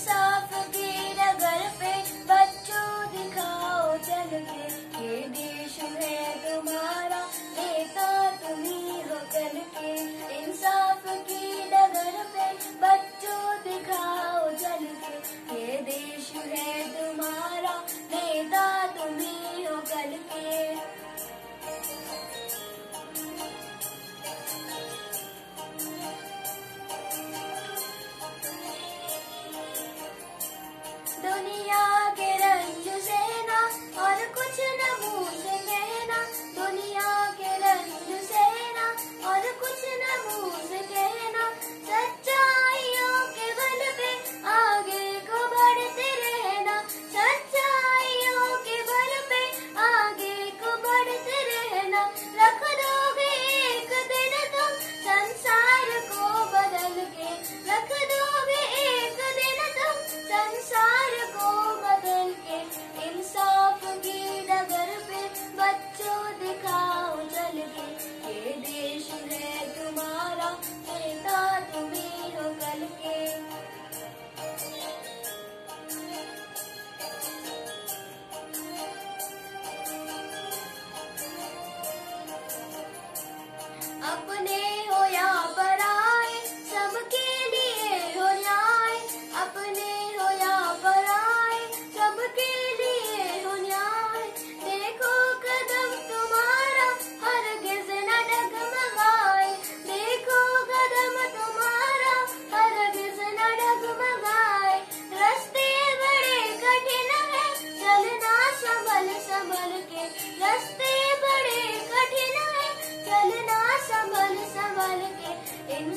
esophagus. abone. إن